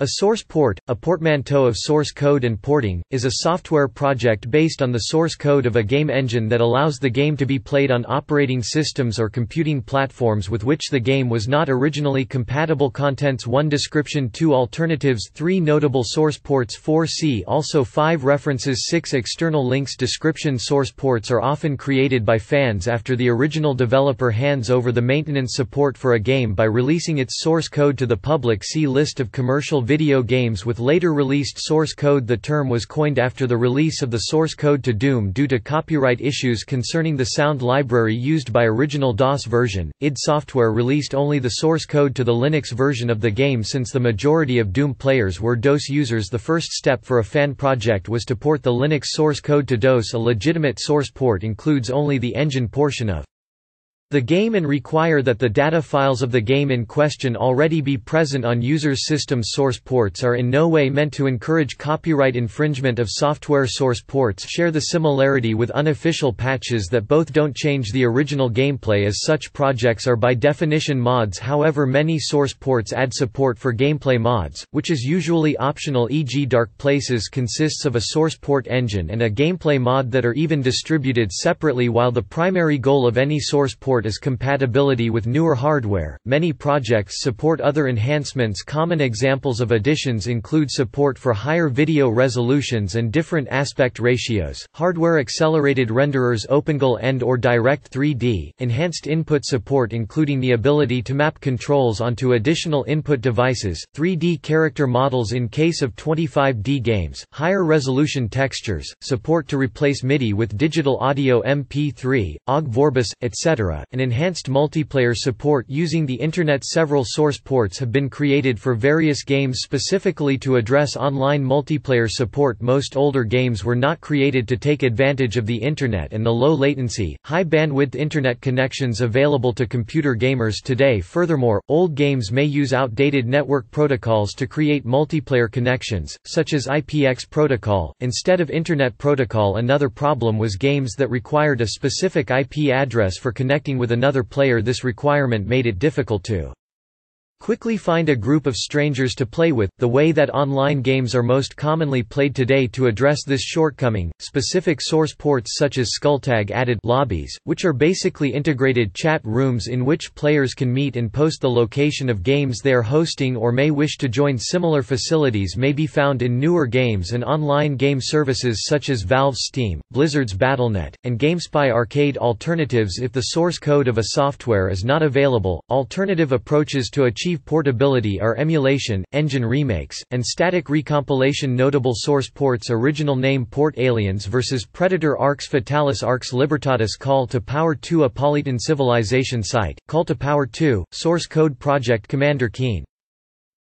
A source port, a portmanteau of source code and porting, is a software project based on the source code of a game engine that allows the game to be played on operating systems or computing platforms with which the game was not originally compatible. Contents 1 Description 2 Alternatives 3 Notable source ports 4 See also 5 References 6 External links Description Source ports are often created by fans after the original developer hands over the maintenance support for a game by releasing its source code to the public See List of commercial video games with later released source code. The term was coined after the release of the source code to Doom due to copyright issues concerning the sound library used by original DOS version. id Software released only the source code to the Linux version of the game since the majority of Doom players were DOS users. The first step for a fan project was to port the Linux source code to DOS. A legitimate source port includes only the engine portion of the game and require that the data files of the game in question already be present on users' system's source ports are in no way meant to encourage copyright infringement of software source ports share the similarity with unofficial patches that both don't change the original gameplay as such projects are by definition mods however many source ports add support for gameplay mods, which is usually optional e.g. Dark Places consists of a source port engine and a gameplay mod that are even distributed separately while the primary goal of any source port support is compatibility with newer hardware. Many projects support other enhancements. Common examples of additions include support for higher video resolutions and different aspect ratios, hardware accelerated renderers OpenGL and or Direct 3D, enhanced input support including the ability to map controls onto additional input devices, 3D character models in case of 25D games, higher resolution textures, support to replace MIDI with digital audio MP3, OGG Vorbis, etc and enhanced multiplayer support using the Internet. Several source ports have been created for various games specifically to address online multiplayer support. Most older games were not created to take advantage of the Internet and the low latency, high bandwidth Internet connections available to computer gamers today. Furthermore, old games may use outdated network protocols to create multiplayer connections, such as IPX protocol, instead of Internet protocol. Another problem was games that required a specific IP address for connecting with another player this requirement made it difficult to Quickly find a group of strangers to play with, the way that online games are most commonly played today to address this shortcoming. Specific source ports such as Skulltag added lobbies, which are basically integrated chat rooms in which players can meet and post the location of games they are hosting or may wish to join. Similar facilities may be found in newer games and online game services such as Valve's Steam, Blizzard's Battle.net, and GameSpy Arcade alternatives if the source code of a software is not available. Alternative approaches to achieve achieve portability are emulation, engine remakes, and static recompilation notable source ports original name port Aliens vs Predator Arx Fatalis Arx Libertatis Call to Power 2 Apolyton Civilization Site, Call to Power 2, Source Code Project Commander Keen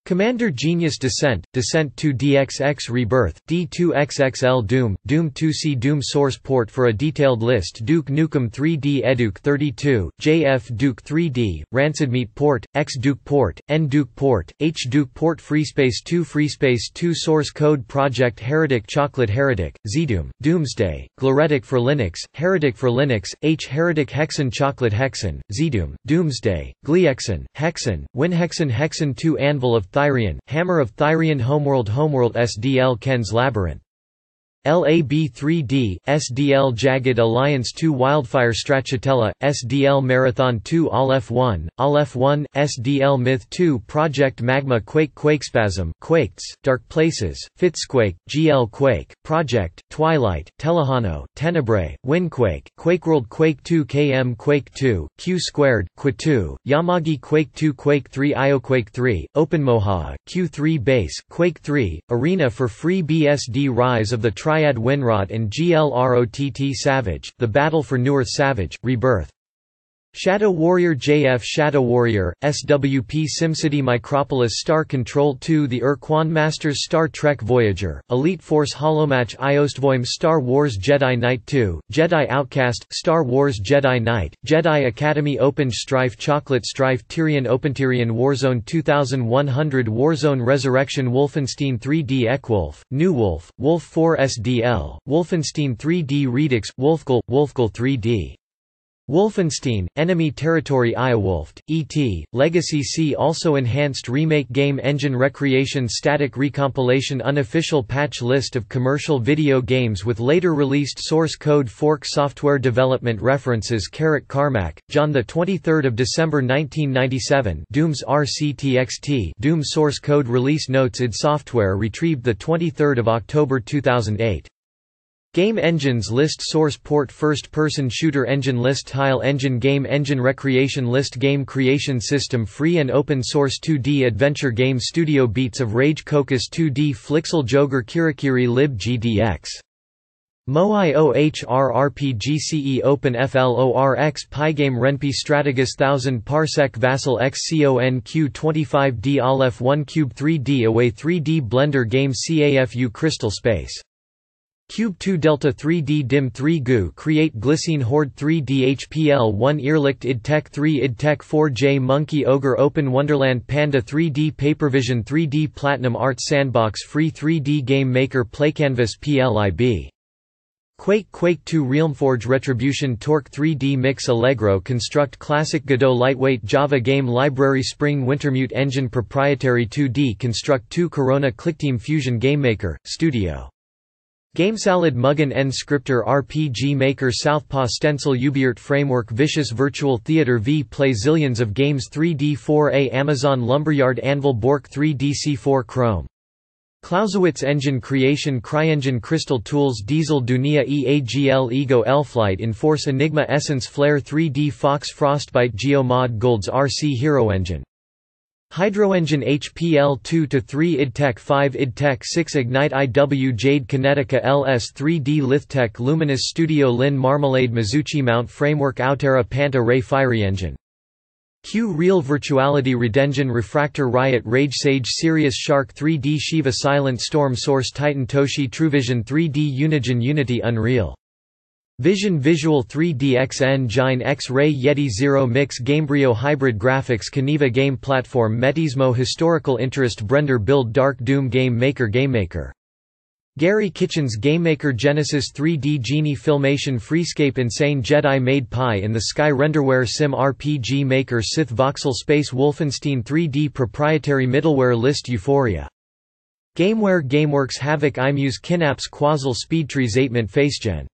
Commander Genius Descent, Descent 2 DXX Rebirth, D2XXL Doom, Doom 2C Doom Source Port For a detailed list Duke Nukem 3D Eduke 32, JF Duke 3D, Rancidmeat Port, X Duke Port, N Duke Port, H Duke Port FreeSpace 2 FreeSpace 2 Source Code Project Heretic Chocolate Heretic, ZDoom, Doomsday, Gloretic for Linux, Heretic for Linux, H Heretic Hexen Chocolate Hexen, ZDoom, Doomsday, Gleexen, Hexen, WinHexen Hexen 2 Anvil of Thyrion, Hammer of Thyrion Homeworld Homeworld SDL Ken's Labyrinth LAB3D, SDL Jagged Alliance 2 Wildfire Stracciatella, SDL Marathon 2 ALF1, ALF1, SDL Myth 2 Project Magma Quake Quakespasm, Quakes, Dark Places, Fitzquake, GL Quake, Project, Twilight, Telejano, Tenebrae, WinQuake, QuakeWorld Quake 2 KM Quake 2, Q Squared, Q2, Yamagi Quake 2 Quake 3 IOQuake 3, OpenMoha, Q3 Base, Quake 3, Arena for Free BSD Rise of the Tri Triad WinROTT and GLROTT Savage, The Battle for Newerth Savage, Rebirth Shadow Warrior JF Shadow Warrior, SWP SimCity Micropolis Star Control 2 The Ur-Quan Masters Star Trek Voyager, Elite Force Holomatch Iostvoim Star Wars Jedi Knight 2, Jedi Outcast, Star Wars Jedi Knight, Jedi Academy Open Strife Chocolate Strife Tyrion OpenTyrion Warzone 2100 Warzone Resurrection Wolfenstein 3D ECWolf, New Wolf, Wolf 4 SDL, Wolfenstein 3D Redux, Wolfgal, Wolfgal 3D Wolfenstein, Enemy Territory Iowolft, E.T., Legacy C also enhanced remake game engine recreation static recompilation unofficial patch list of commercial video games with later released source code fork software development references Carrick Carmack, John 23 December 1997 Doom's RCTXT Doom source code release notes id Software retrieved 23 October 2008 Game Engines List Source Port First-Person Shooter Engine List Tile Engine Game Engine Recreation List Game Creation System Free and Open Source 2D Adventure Game Studio Beats of Rage Cocos 2D Flixel Joger Kirikiri Lib GDX Moai OHRRPGCE Open FLORX Pygame Ren'Py Stratagus 1000 Parsec Vassal XCONQ 25D Aleph 1 Cube 3D Away 3D Blender Game CAFU Crystal Space Cube 2 Delta 3D Dim 3 Goo Create Glycine Horde 3D HPL 1 Irrlicht id Tech 3 id Tech 4 J Monkey Ogre Open Wonderland Panda 3D Papervision 3D Platinum Art Sandbox Free 3D Game Maker Playcanvas PLIB Quake Quake 2 Realmforge Retribution Torque 3D Mix Allegro Construct Classic Godot Lightweight Java Game Library Spring Wintermute Engine Proprietary 2D Construct 2 Corona ClickTeam Fusion GameMaker, Studio GameSalad Mugen N Scripter RPG Maker Southpaw Stencil Ubiart Framework Vicious Virtual Theater V Play Zillions of Games 3D 4A Amazon Lumberyard Anvil Bork 3D C4 Chrome. Clausewitz Engine Creation CryEngine Crystal Tools Diesel Dunia EAGL Ego Elflight Enforce Enigma Essence Flare 3D Fox Frostbite Geomod GoldSrc Hero Engine Hydroengine HPL 2-3 IDTech 5 IDTech 6 Ignite IW Jade Kinetica LS 3D Lithtech Luminous Studio Lin Marmalade Mizuchi Mount Framework Outerra Panta Rhei Fiery Engine. Q Real Virtuality REDengine Refractor Riot Rage Sage Sirius Shark 3D Shiva Silent Storm Source Titan Toshi TrueVision 3D Unigine Unity Unreal Vision Visual 3DX Engine X-Ray Yeti Zero Mix Gamebryo Hybrid Graphics Caneva Game Platform Metismo Historical Interest Brender Build Dark Doom Game Maker GameMaker Gary Kitchen's GameMaker Genesis 3D Genie Filmation Freescape Insane Jedi Made Pie in the Sky Renderware Sim RPG Maker Sith Voxel Space Wolfenstein 3D Proprietary Middleware List Euphoria. Gameware Gameworks Havok iMuse Kynapse Quazal Speedtree Zatemint FaceGen